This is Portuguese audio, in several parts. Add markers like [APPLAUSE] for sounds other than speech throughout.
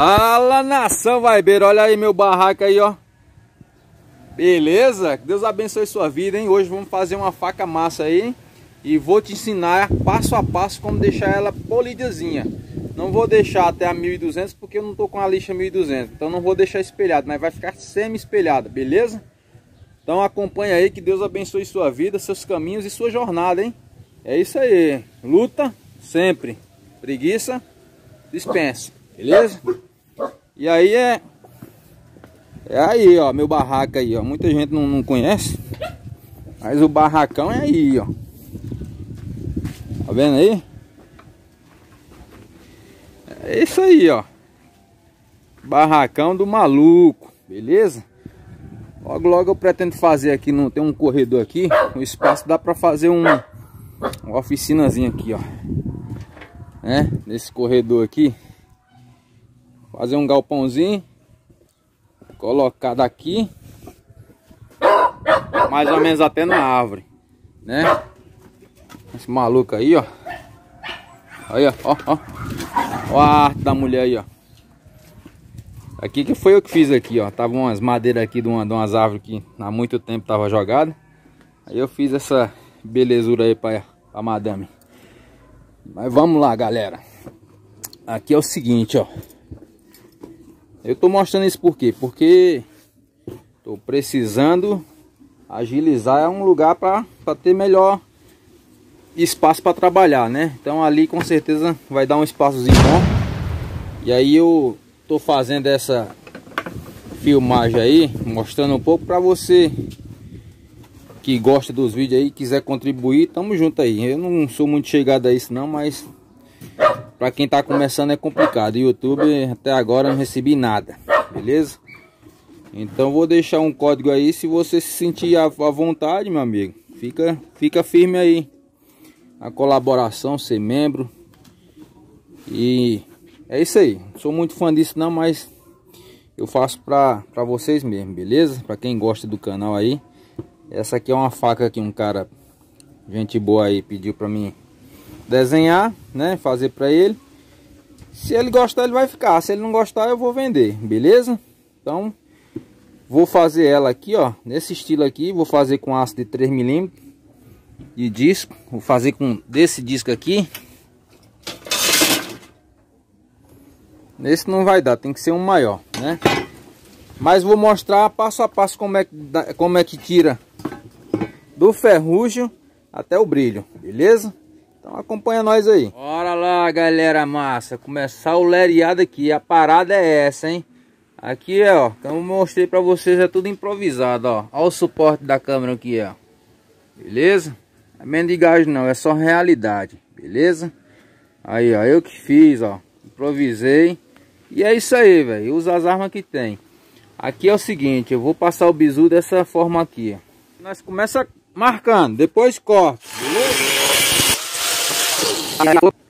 Fala nação vaibeiro, olha aí meu barraco aí ó Beleza? Deus abençoe sua vida, hein? Hoje vamos fazer uma faca massa aí E vou te ensinar passo a passo como deixar ela polidazinha Não vou deixar até a 1200 porque eu não tô com a lixa 1200 Então não vou deixar espelhado, mas vai ficar semi-espelhada, beleza? Então acompanha aí, que Deus abençoe sua vida, seus caminhos e sua jornada, hein? É isso aí, luta sempre, preguiça dispensa, beleza? E aí é é aí, ó, meu barraco aí, ó. Muita gente não, não conhece, mas o barracão é aí, ó. Tá vendo aí? É isso aí, ó. Barracão do maluco, beleza? Logo, logo eu pretendo fazer aqui, não tem um corredor aqui, o espaço dá pra fazer um, uma oficinazinha aqui, ó né? Nesse corredor aqui. Fazer um galpãozinho. Colocar daqui. Mais ou menos até na árvore, né? Esse maluco aí, ó. Aí, ó, ó, ó. Ó a arte da mulher aí, ó. Aqui que foi eu que fiz aqui, ó. Tava umas madeiras aqui de, uma, de umas árvores que há muito tempo tava jogada. Aí eu fiz essa belezura aí pra, pra madame. Mas vamos lá, galera. Aqui é o seguinte, ó. Eu tô mostrando isso por quê? Porque tô precisando agilizar é um lugar para ter melhor espaço para trabalhar, né? Então ali com certeza vai dar um espaçozinho bom. E aí eu tô fazendo essa filmagem aí, mostrando um pouco para você que gosta dos vídeos aí, quiser contribuir, tamo junto aí. Eu não sou muito chegado a isso não, mas para quem tá começando é complicado. YouTube até agora não recebi nada, beleza? Então vou deixar um código aí, se você se sentir à vontade, meu amigo, fica, fica firme aí. A colaboração, ser membro. E é isso aí. Não sou muito fã disso não, mas eu faço pra, pra vocês mesmo, beleza? Pra quem gosta do canal aí. Essa aqui é uma faca que um cara, gente boa aí, pediu para mim desenhar, né? Fazer para ele. Se ele gostar, ele vai ficar. Se ele não gostar, eu vou vender, beleza? Então, vou fazer ela aqui, ó, nesse estilo aqui. Vou fazer com aço de 3mm de disco. Vou fazer com desse disco aqui. Nesse não vai dar, tem que ser um maior, né? Mas vou mostrar passo a passo como é que, como é que tira do ferrugem até o brilho, beleza? Então acompanha nós aí. Bora lá, galera massa, começar o lereado aqui. A parada é essa, hein? Aqui, ó, como eu mostrei pra vocês, é tudo improvisado, ó. Olha o suporte da câmera aqui, ó. Beleza? É mendigagem não, é só realidade, beleza? Aí, ó, eu que fiz, ó. Improvisei. E é isso aí, velho. Usa as armas que tem. Aqui é o seguinte, eu vou passar o bizu dessa forma aqui. Nós começa marcando, depois corta, beleza? Yeah.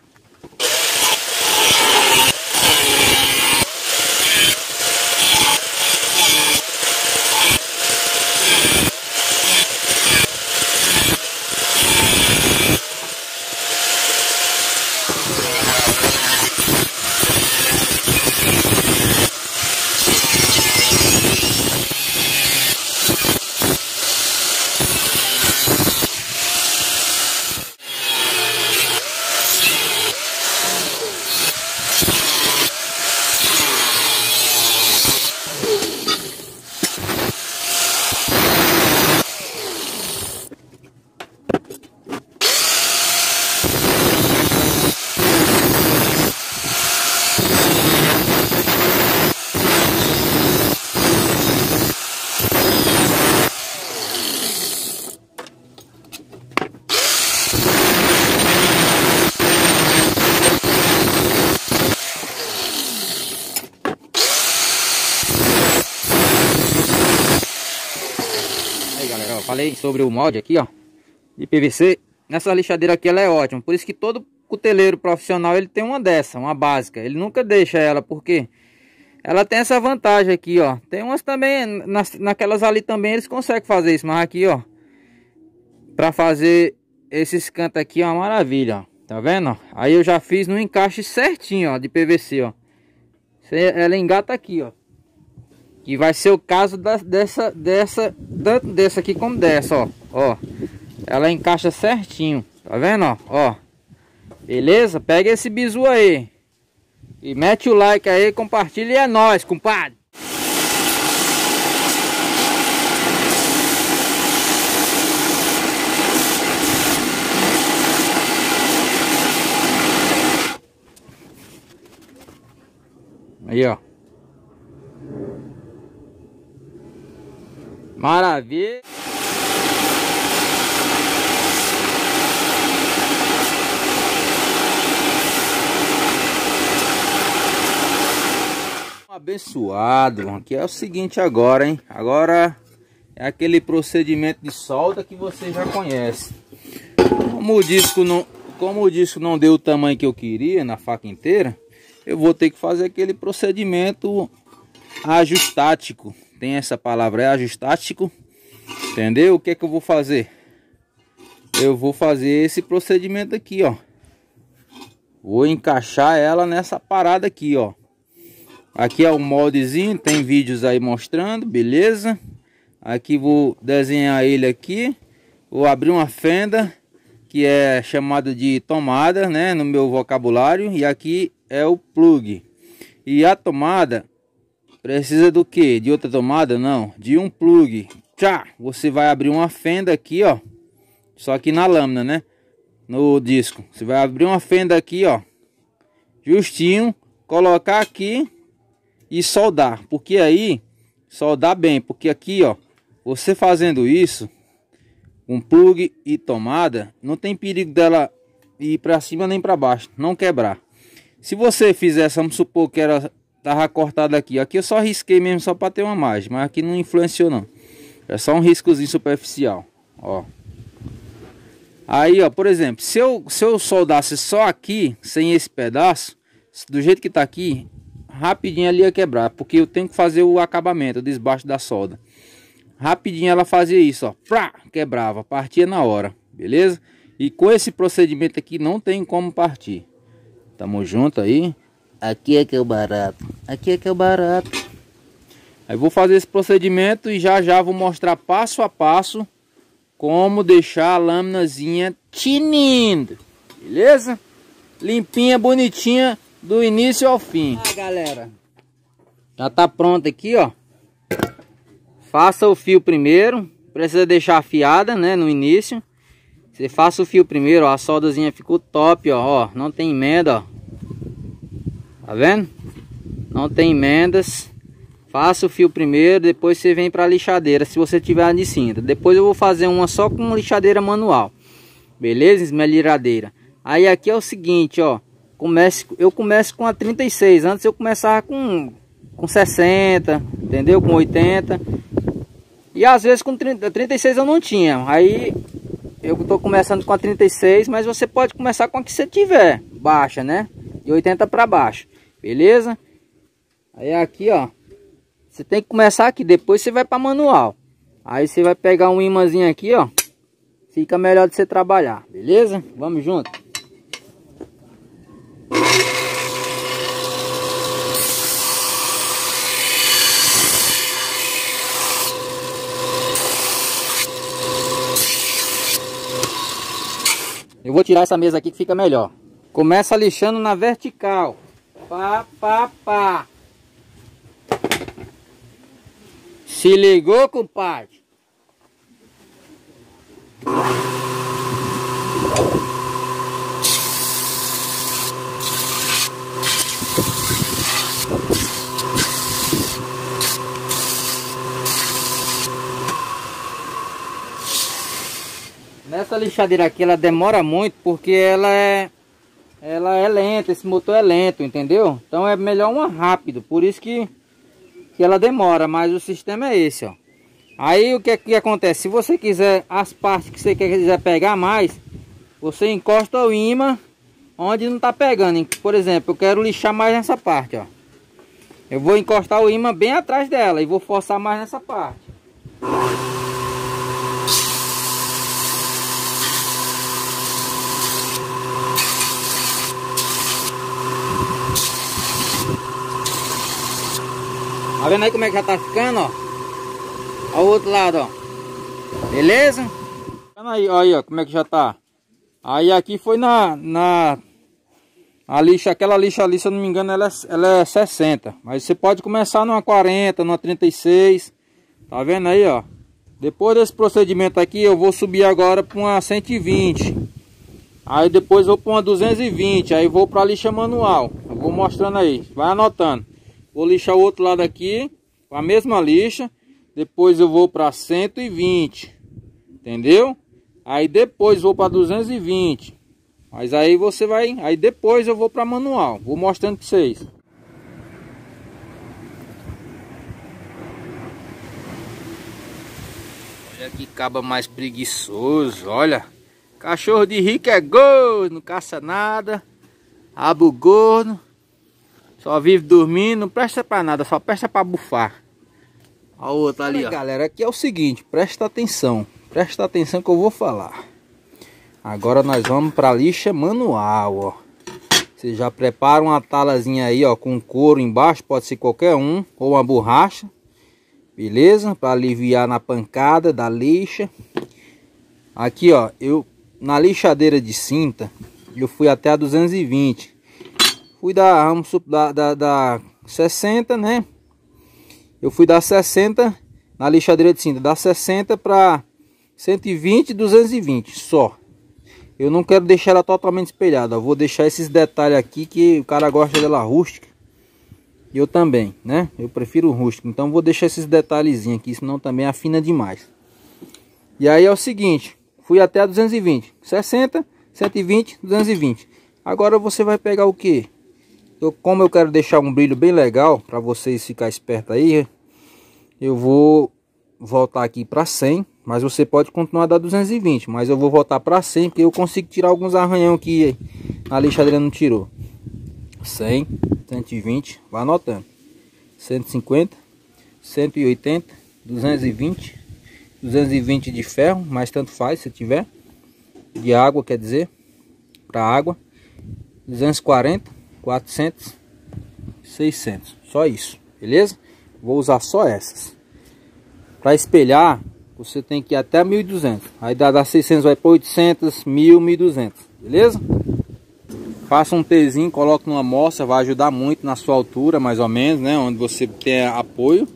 Falei sobre o molde aqui, ó, de PVC. Nessa lixadeira aqui ela é ótima, por isso que todo cuteleiro profissional ele tem uma dessa, uma básica. Ele nunca deixa ela, porque ela tem essa vantagem aqui, ó. Tem umas também, nas, naquelas ali também eles conseguem fazer isso, mas aqui, ó, para fazer esses cantos aqui é uma maravilha, ó. Tá vendo? Aí eu já fiz no encaixe certinho, ó, de PVC, ó. ela engata aqui, ó. Que vai ser o caso da, dessa, dessa, tanto dessa aqui como dessa, ó. Ó, ela encaixa certinho, tá vendo, ó? Ó, beleza? Pega esse bizu aí. E mete o like aí, compartilha e é nóis, compadre. Aí, ó. Maravilha. Abençoado, aqui é o seguinte agora, hein? Agora é aquele procedimento de solda que você já conhece. Como o disco não, como o disco não deu o tamanho que eu queria na faca inteira, eu vou ter que fazer aquele procedimento ajustático. Tem essa palavra, é ajustático. Entendeu? O que é que eu vou fazer? Eu vou fazer esse procedimento aqui, ó. Vou encaixar ela nessa parada aqui, ó. Aqui é o moldezinho, tem vídeos aí mostrando, beleza? Aqui vou desenhar ele aqui. Vou abrir uma fenda, que é chamada de tomada, né? No meu vocabulário. E aqui é o plug. E a tomada precisa do que? De outra tomada? Não, de um plug. Tchá! Você vai abrir uma fenda aqui, ó. Só que na lâmina, né? No disco. Você vai abrir uma fenda aqui, ó. Justinho. Colocar aqui. E soldar. Porque aí, soldar bem. Porque aqui, ó. Você fazendo isso. Um plug e tomada. Não tem perigo dela ir para cima nem para baixo. Não quebrar. Se você fizesse, vamos supor que era tava cortado aqui. Aqui eu só risquei mesmo só para ter uma margem, mas aqui não influenciou não. É só um riscozinho superficial, ó. Aí, ó, por exemplo, se eu, se eu soldasse só aqui, sem esse pedaço, do jeito que tá aqui, rapidinho ali ia quebrar, porque eu tenho que fazer o acabamento, desbaixo da solda. Rapidinho ela fazia isso, ó, pra, quebrava, partia na hora, beleza? E com esse procedimento aqui não tem como partir. Tamo junto aí. Aqui é que é o barato. Aqui é que é o barato. Aí vou fazer esse procedimento e já já vou mostrar passo a passo como deixar a lâminazinha tinindo. Beleza? Limpinha, bonitinha do início ao fim. Ah, galera. Já tá pronto aqui, ó. Faça o fio primeiro. Precisa deixar afiada, né, no início. Você faça o fio primeiro, ó, a soldazinha ficou top, ó, ó, não tem emenda, ó. Tá vendo? Não tem emendas. Faça o fio primeiro, depois você vem para a lixadeira, se você tiver de cinta. Depois eu vou fazer uma só com lixadeira manual. Beleza? Esmelhiradeira. Aí aqui é o seguinte, ó. Comece, eu começo com a 36. Antes eu começava com, com 60, entendeu? Com 80. E às vezes com 30, 36 eu não tinha. Aí eu estou começando com a 36, mas você pode começar com a que você tiver, baixa, né? De 80 para baixo, beleza? Aí aqui, ó, você tem que começar aqui, depois você vai para manual. Aí você vai pegar um imãzinho aqui, ó, fica melhor de você trabalhar, beleza? Vamos junto. Eu vou tirar essa mesa aqui que fica melhor. Começa lixando na vertical. Pá, pá, pá. Se ligou, compadre? Essa lixadeira aqui ela demora muito porque ela é ela é lenta, esse motor é lento, entendeu? Então é melhor uma rápido, por isso que, que ela demora, mas o sistema é esse, ó. Aí o que, é que acontece? Se você quiser as partes que você quiser pegar mais, você encosta o imã onde não tá pegando. Por exemplo, eu quero lixar mais nessa parte, ó. Eu vou encostar o imã bem atrás dela e vou forçar mais nessa parte. Tá vendo aí como é que já tá ficando, ó? Olha o outro lado, ó. Beleza? Aí, aí, ó, como é que já tá. Aí aqui foi na, na a lixa, aquela lixa ali, se eu não me engano, ela é, ela é 60. Mas você pode começar numa 40, numa 36. Tá vendo aí, ó? Depois desse procedimento aqui, eu vou subir agora para uma 120. Aí depois vou para uma 220. Aí vou para lixa manual. Eu vou mostrando aí. Vai anotando. Vou lixar o outro lado aqui. Com a mesma lixa. Depois eu vou para 120. Entendeu? Aí depois vou para 220. Mas aí você vai... Aí depois eu vou para manual. Vou mostrando para vocês. Olha que caba mais preguiçoso, olha. Cachorro de rico é gordo, não caça nada. Rabo gordo. Só vive dormindo, não presta pra nada, só presta pra bufar. Olha o outro ali, olha, ó. Galera, aqui é o seguinte, presta atenção. Presta atenção que eu vou falar. Agora nós vamos pra lixa manual, ó. Você já prepara uma talazinha aí, ó, com couro embaixo, pode ser qualquer um, ou uma borracha. Beleza? Para aliviar na pancada da lixa. Aqui, ó, eu na lixadeira de cinta, eu fui até a 220. Fui da, vamos, da, da, da 60, né? Eu fui da 60 na lixadeira de cinta, da 60 para 120 220 só. Eu não quero deixar ela totalmente espelhada, eu vou deixar esses detalhes aqui que o cara gosta dela rústica. Eu também, né? Eu prefiro rústico. Então vou deixar esses detalhezinhos aqui, senão também afina demais. E aí é o seguinte, fui até a 220, 60, 120, 220. Agora você vai pegar o que? Eu, como eu quero deixar um brilho bem legal para vocês ficar esperto aí, eu vou voltar aqui para 100, mas você pode continuar da 220, mas eu vou voltar para 100 porque eu consigo tirar alguns arranhão que a lixadeira não tirou. 100, 120, vai anotando. 150, 180, 220, 220 de ferro, mas tanto faz se tiver. De água, quer dizer, para água. 240, 400, 600. Só isso, beleza? Vou usar só essas. Para espelhar, você tem que ir até 1200. Aí dá 600, vai para 800, 1000, 1200. Beleza? Faça um Tzinho, coloque numa moça, vai ajudar muito na sua altura, mais ou menos, né? Onde você tem apoio.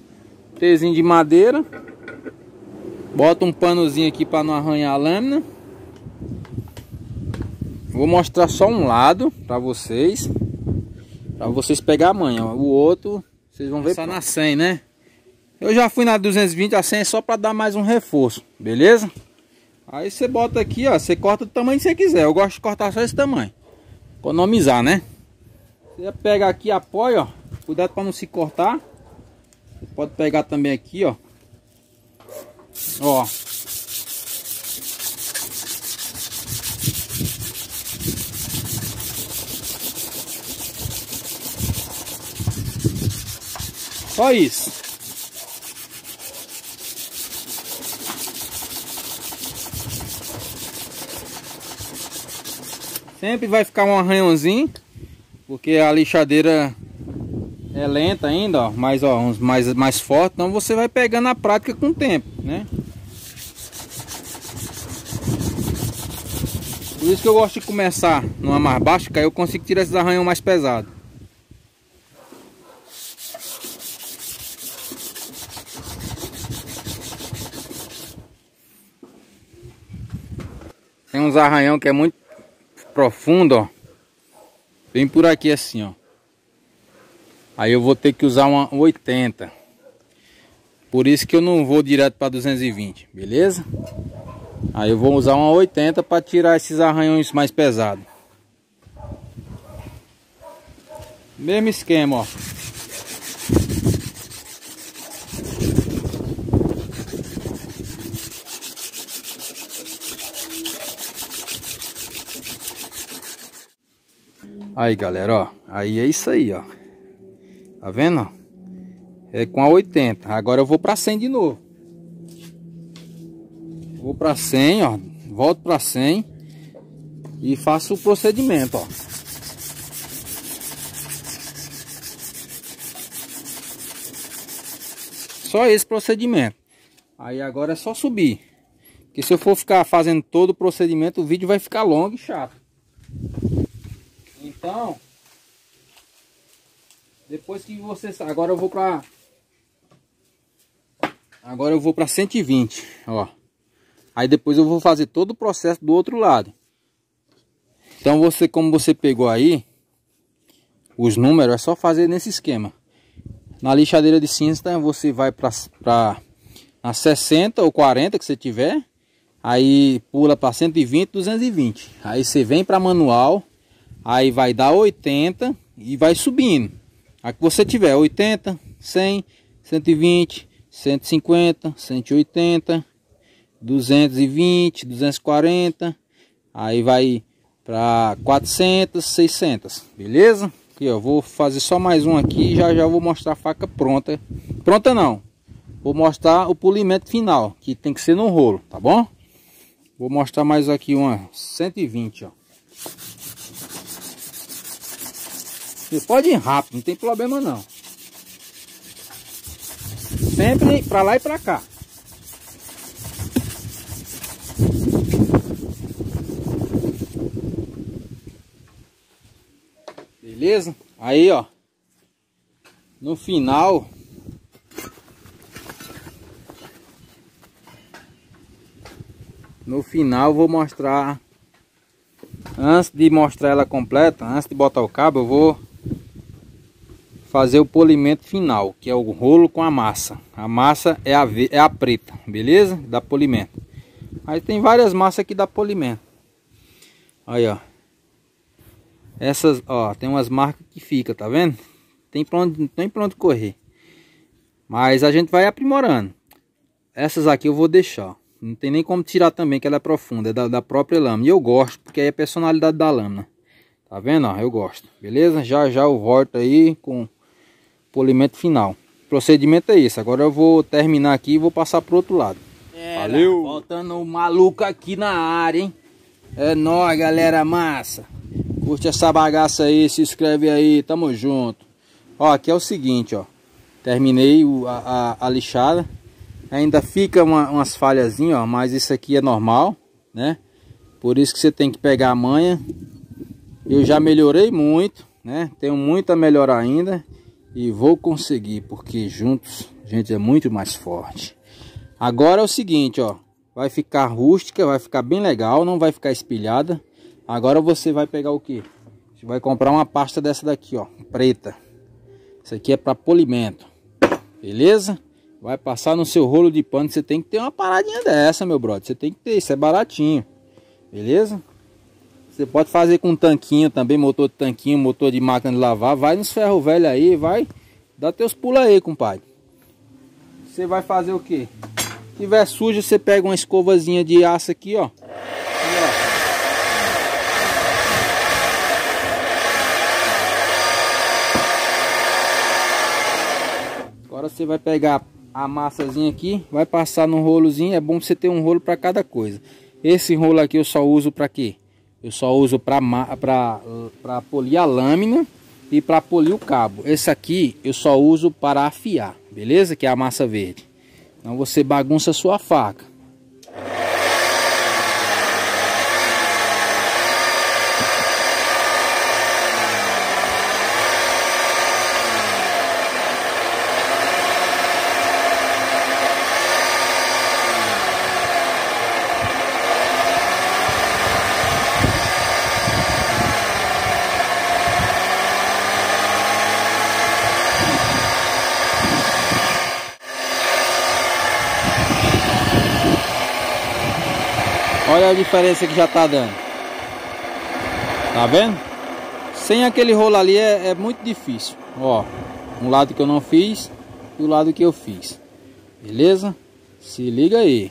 Tzinho de madeira. Bota um panozinho aqui para não arranhar a lâmina. Vou mostrar só um lado para vocês. Para vocês pegar a manha. O outro, vocês vão ver só na 100, né? Eu já fui na 220 a 100 é só para dar mais um reforço, beleza? Aí você bota aqui, ó, você corta do tamanho que você quiser. Eu gosto de cortar só esse tamanho economizar, né? Você pega aqui, apoia, ó. Cuidado para não se cortar. Você pode pegar também aqui, ó. Ó. Só isso. Sempre vai ficar um arranhãozinho, porque a lixadeira é lenta ainda, ó, mas ó, uns mais, mais forte, então você vai pegando a prática com o tempo, né? Por isso que eu gosto de começar numa mais baixa, que aí eu consigo tirar esses arranhões mais pesados. Tem uns arranhão que é muito profundo, ó. Vem por aqui assim, ó. Aí eu vou ter que usar uma 80. Por isso que eu não vou direto para 220, beleza? Aí eu vou usar uma 80 para tirar esses arranhões mais pesados. Mesmo esquema, ó. Aí, galera, ó. Aí é isso aí, ó. Tá vendo? É com a 80. Agora eu vou pra 100 de novo. Vou pra 100, ó. Volto pra 100. E faço o procedimento, ó. só esse procedimento. Aí agora é só subir. Porque se eu for ficar fazendo todo o procedimento, o vídeo vai ficar longo e chato. Então, depois que você... Agora eu vou para... Agora eu vou para 120, ó. Aí depois eu vou fazer todo o processo do outro lado. Então você, como você pegou aí, os números, é só fazer nesse esquema. Na lixadeira de cinza você vai para a 60 ou 40 que você tiver. Aí pula para 120, 220. Aí você vem para manual. Aí vai dar 80 e vai subindo. Aqui você tiver 80, 100, 120, 150, 180, 220, 240. Aí vai para 400, 600, beleza? Aqui, ó, vou fazer só mais um aqui e já já vou mostrar a faca pronta. Pronta não. Vou mostrar o polimento final, que tem que ser no rolo, tá bom? Vou mostrar mais aqui uma 120, ó. Você pode ir rápido, não tem problema não. Sempre para lá e para cá. Beleza? Aí, ó. No final. No final vou mostrar. Antes de mostrar ela completa, antes de botar o cabo, eu vou fazer o polimento final, que é o rolo com a massa. A massa é a, é a preta, beleza? Da polimento. Aí tem várias massas que dá polimento. Aí, ó. Essas, ó, tem umas marcas que fica, tá vendo? Tem pra onde, tem pra onde correr. Mas a gente vai aprimorando. Essas aqui eu vou deixar. Não tem nem como tirar também, que ela é profunda, é da, da própria lâmina. E eu gosto, porque aí é a personalidade da lâmina. Tá vendo? Ó, eu gosto. Beleza? Já já eu volto aí com polimento final. O procedimento é esse. Agora eu vou terminar aqui e vou passar pro outro lado. É, Valeu! Voltando o maluco aqui na área, hein? É nóis, galera massa. Curte essa bagaça aí, se inscreve aí, tamo junto. Ó, aqui é o seguinte, ó. Terminei o, a, a, a, lixada. Ainda fica uma, umas falhazinhas, ó, mas isso aqui é normal, né? Por isso que você tem que pegar a manha. Eu já melhorei muito, né? Tenho muito a melhorar ainda. E vou conseguir, porque juntos a gente é muito mais forte. Agora é o seguinte, ó. Vai ficar rústica, vai ficar bem legal, não vai ficar espelhada. Agora você vai pegar o que? Você vai comprar uma pasta dessa daqui, ó, preta. Isso aqui é para polimento. Beleza? Vai passar no seu rolo de pano. Você tem que ter uma paradinha dessa, meu brother. Você tem que ter, isso é baratinho. Beleza? Você pode fazer com tanquinho também, motor de tanquinho, motor de máquina de lavar. Vai nos ferro velho aí, vai. Dá teus pulos aí, compadre. Você vai fazer o que? Se tiver sujo, você pega uma escovazinha de aço aqui, ó. Agora você vai pegar a massazinha aqui, vai passar no rolozinho. É bom você ter um rolo para cada coisa. Esse rolo aqui eu só uso para quê? Eu só uso para polir a lâmina e para polir o cabo. Esse aqui eu só uso para afiar, beleza? Que é a massa verde. Então você bagunça a sua faca. A diferença que já tá dando. Tá vendo? Sem aquele rolo ali é, é muito difícil. Ó, um lado que eu não fiz e o lado que eu fiz. Beleza? Se liga aí.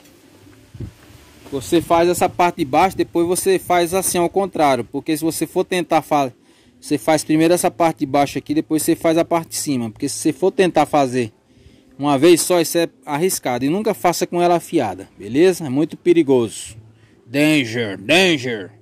Você faz essa parte de baixo, depois você faz assim ao contrário. Porque se você for tentar fazer... Você faz primeiro essa parte de baixo aqui, depois você faz a parte de cima. Porque se você for tentar fazer uma vez só, isso é arriscado. E nunca faça com ela afiada, beleza? É muito perigoso. Danger, danger.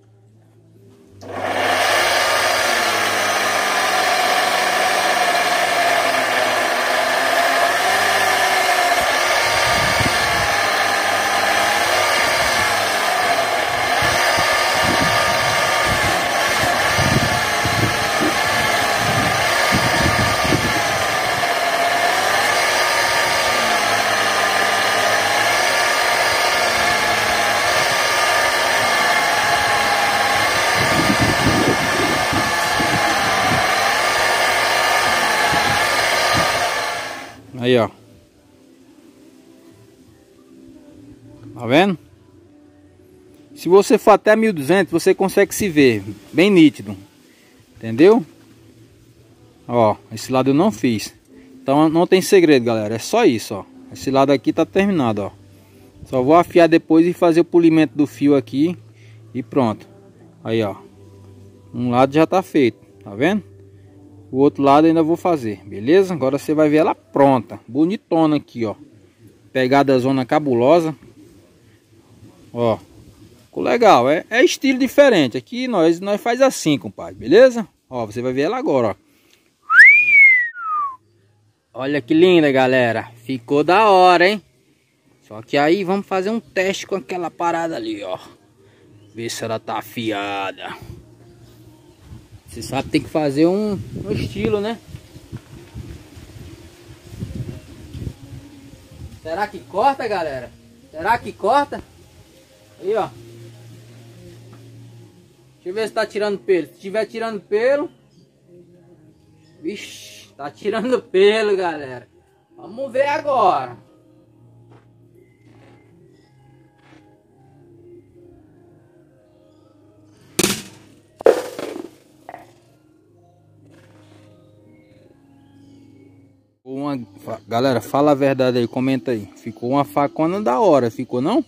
Se você for até 1200, você consegue se ver bem nítido. Entendeu? Ó, esse lado eu não fiz. Então não tem segredo, galera. É só isso, ó. Esse lado aqui tá terminado, ó. Só vou afiar depois e fazer o polimento do fio aqui. E pronto. Aí, ó. Um lado já tá feito. Tá vendo? O outro lado ainda vou fazer. Beleza? Agora você vai ver ela pronta. Bonitona aqui, ó. Pegada zona cabulosa. Ó. Legal. É, é estilo diferente. Aqui nós, nós faz assim, compadre. Beleza? Ó, você vai ver ela agora, ó. Olha que linda, galera. Ficou da hora, hein? Só que aí vamos fazer um teste com aquela parada ali, ó. Ver se ela tá afiada. Você sabe tem que fazer um, um estilo, né? Será que corta, galera? Será que corta? Aí, ó. Deixa eu ver se tá tirando pelo. Se tiver tirando pelo... Vixe, tá tirando [LAUGHS] pelo, galera. Vamos ver agora. Uma... Galera, fala a verdade aí, comenta aí. Ficou uma facona da hora, ficou não?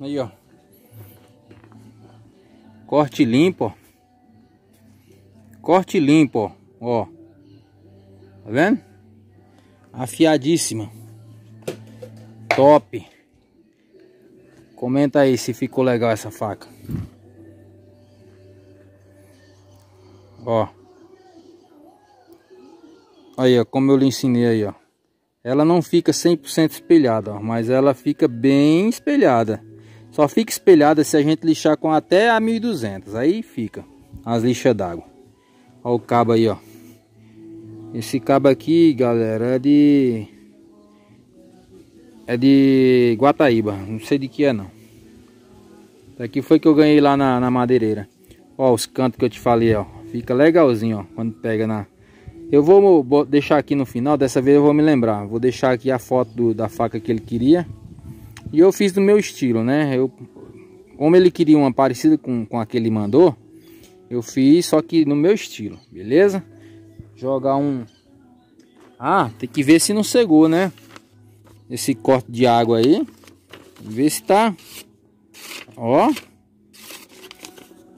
Aí, ó. Corte limpo, ó. Corte limpo, ó. ó. Tá vendo? Afiadíssima. Top. Comenta aí se ficou legal essa faca. Ó. Aí, ó, como eu lhe ensinei aí, ó. Ela não fica 100% espelhada, ó, mas ela fica bem espelhada. Só fica espelhada se a gente lixar com até a 1200. Aí fica as lixas d'água. Ó o cabo aí, ó. Esse cabo aqui, galera, é de... É de Guataíba. Não sei de que é, não. Daqui foi que eu ganhei lá na, na madeireira. Ó os cantos que eu te falei, ó. Fica legalzinho, ó, quando pega na... Eu vou deixar aqui no final, dessa vez eu vou me lembrar. Vou deixar aqui a foto do, da faca que ele queria. E eu fiz do meu estilo, né? Eu, como ele queria uma parecida com, com a que ele mandou, eu fiz só que no meu estilo, beleza? Jogar um... Ah, tem que ver se não cegou, né? Esse corte de água aí. Ver se tá... Ó.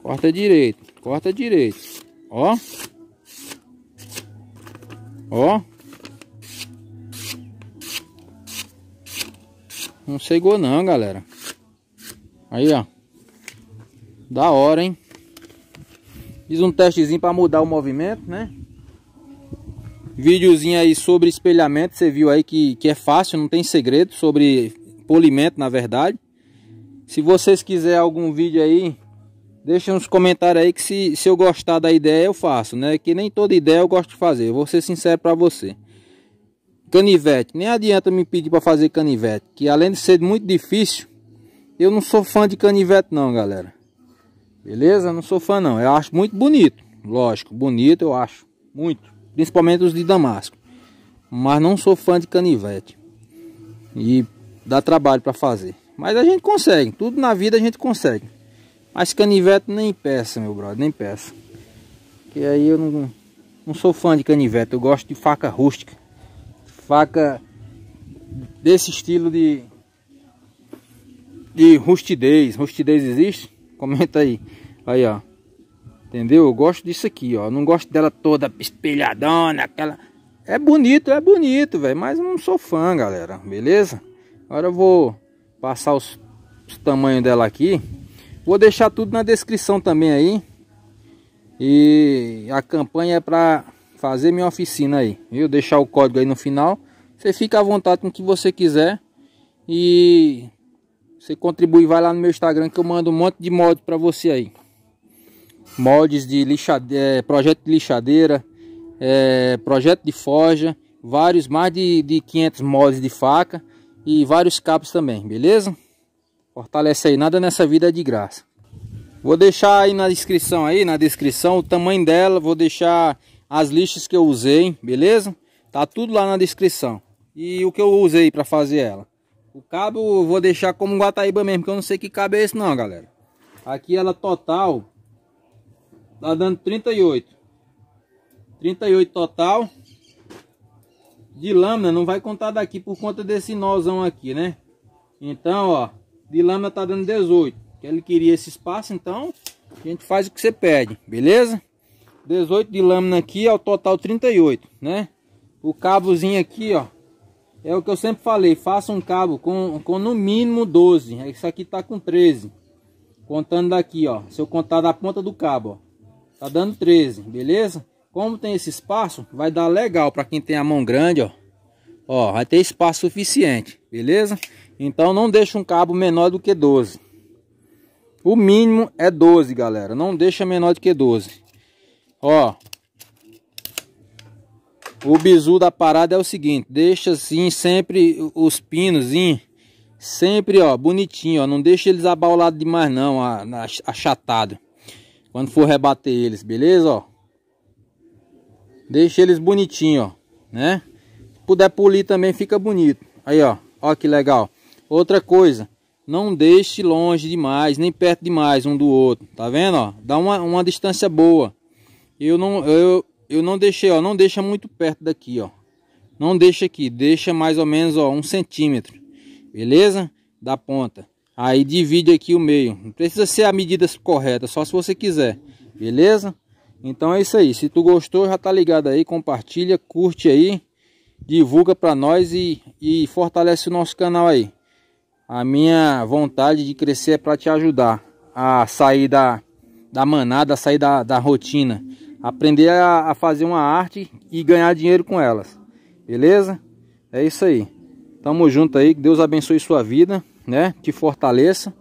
Corta direito, corta direito. Ó. Ó. Não cegou não, galera. Aí, ó. Da hora, hein? Fiz um testezinho para mudar o movimento, né? Videozinho aí sobre espelhamento. Você viu aí que, que é fácil, não tem segredo. Sobre polimento, na verdade. Se vocês quiserem algum vídeo aí Deixa nos comentários aí que se, se eu gostar da ideia eu faço, né? Que nem toda ideia eu gosto de fazer. Eu vou ser sincero para você. Canivete. Nem adianta me pedir para fazer canivete. Que além de ser muito difícil, eu não sou fã de canivete não, galera. Beleza? Não sou fã não. Eu acho muito bonito. Lógico, bonito eu acho. Muito. Principalmente os de damasco. Mas não sou fã de canivete. E dá trabalho para fazer. Mas a gente consegue. Tudo na vida a gente consegue. Mas canivete nem peça, meu brother, nem peça. Que aí eu não, não sou fã de canivete, eu gosto de faca rústica. Faca desse estilo de de rustidez. Rustidez existe? Comenta aí. Aí, ó. Entendeu? Eu gosto disso aqui, ó. Não gosto dela toda espelhadona, aquela... É bonito, é bonito, velho. Mas não sou fã, galera. Beleza? Agora eu vou passar os, os tamanhos dela aqui. Vou deixar tudo na descrição também aí. E a campanha é para fazer minha oficina aí. Eu deixar o código aí no final. Você fica à vontade com o que você quiser. E você contribui, vai lá no meu Instagram que eu mando um monte de mods para você aí. Mods de lixadeira, é, projeto de lixadeira, é, projeto de forja, vários, mais de, de 500 mods de faca e vários cabos também, beleza? Fortalece aí, nada nessa vida é de graça. Vou deixar aí na descrição aí, na descrição, o tamanho dela, vou deixar as lixas que eu usei, beleza? Tá tudo lá na descrição. E o que eu usei para fazer ela. O cabo eu vou deixar como Guataíba mesmo, porque eu não sei que cabo é esse não, galera. Aqui ela total tá dando 38. 38 total. De lâmina não vai contar daqui por conta desse nozão aqui, né? Então, ó, de lâmina tá dando 18 que ele queria esse espaço, então a gente faz o que você pede, beleza? 18 de lâmina aqui, ao total 38, né? O cabozinho aqui, ó, é o que eu sempre falei, faça um cabo com, com no mínimo 12, esse aqui tá com 13. Contando daqui, ó, se eu contar da ponta do cabo, ó, tá dando 13, beleza? Como tem esse espaço, vai dar legal para quem tem a mão grande, ó. Ó, vai ter espaço suficiente, beleza? Então não deixa um cabo menor do que 12. O mínimo é 12, galera. Não deixa menor do que 12. Ó. O bizu da parada é o seguinte. Deixa assim sempre os pinos sempre, ó, bonitinho, ó. Não deixa eles abaulados demais não, achatado. Quando for rebater eles, beleza, ó. Deixa eles bonitinho, ó, né? Se puder polir também fica bonito. Aí, ó. Ó que legal. Outra coisa. Não deixe longe demais, nem perto demais um do outro. Tá vendo, ó? Dá uma, uma distância boa. Eu não, eu, eu não deixei, ó. Não deixa muito perto daqui, ó. Não deixa aqui. Deixa mais ou menos, ó, um centímetro. Beleza? Da ponta. Aí divide aqui o meio. Não precisa ser a medida correta, só se você quiser. Beleza? Então é isso aí. Se tu gostou, já tá ligado aí. Compartilha, curte aí. Divulga pra nós e, e fortalece o nosso canal aí. A minha vontade de crescer é para te ajudar a sair da, da manada, sair da, da rotina. Aprender a, a fazer uma arte e ganhar dinheiro com elas. Beleza? É isso aí. Tamo junto aí. Que Deus abençoe sua vida, né? Te fortaleça.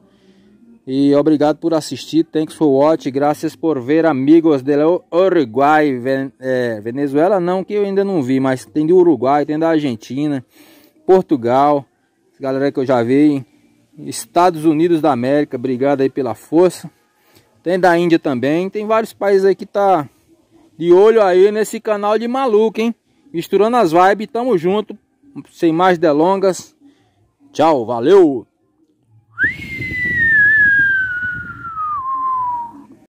E obrigado por assistir. Thanks for watch. Graças por ver, amigos do Uruguai. É, Venezuela não, que eu ainda não vi. Mas tem do Uruguai, tem da Argentina, Portugal galera que eu já vi. Estados Unidos da América, obrigado aí pela força. Tem da Índia também. Tem vários países aí que tá de olho aí nesse canal de maluco, hein? Misturando as vibes. Tamo junto. Sem mais delongas. Tchau, valeu!